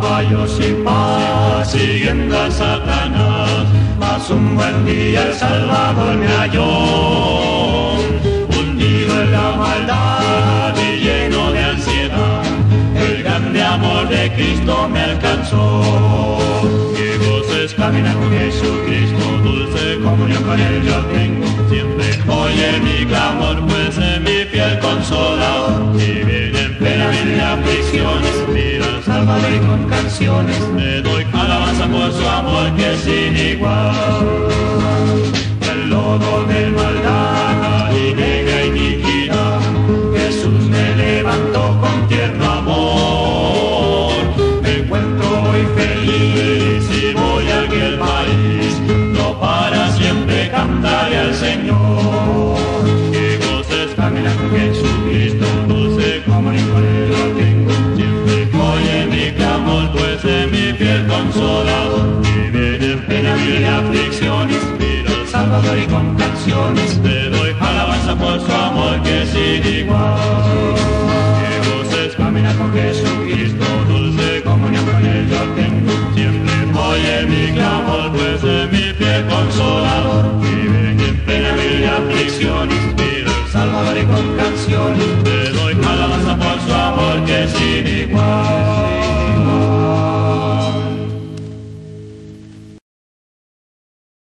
caballo sin paz, siguiendo a Satanás. Mas un buen día el Salvador me halló, hundido en la maldad y lleno de ansiedad. El grande amor de Cristo me alcanzó. Qué voces camina con Jesucristo, dulce comunión con él yo tengo. Siempre oye mi clamor, pues es mi fiel consolador. Salvador y con canciones. Le doy alabanza por su amor que es sin igual. El lodo de maldad mi fiel consolador. Y vienen pena y aflicciones, mira al Salvador y con canciones te doy alabanza por su amor que es sin igual. Que voces caminan con Jesucristo, dulce comunión con él yo